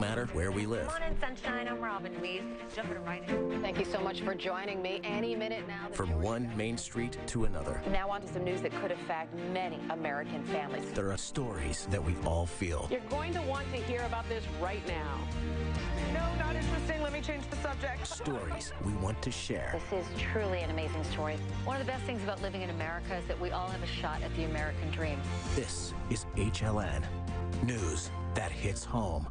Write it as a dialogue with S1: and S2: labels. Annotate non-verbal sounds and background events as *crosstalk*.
S1: matter where we live.
S2: Come sunshine. I'm Robin Meade. Jumping right in.
S3: Thank you so much for joining me. Any minute now.
S1: From
S3: Georgia-
S1: one main street to another,
S3: Now on to some news that could affect many American families.
S1: there are stories that we all feel.
S4: You're going to want to hear about this right now. No, not interesting. Let me change the subject. *laughs*
S1: Stories we want to share.
S2: This is truly an amazing story. One of the best things about living in America is that we all have a shot at the American dream.
S1: This is HLN. News that hits home.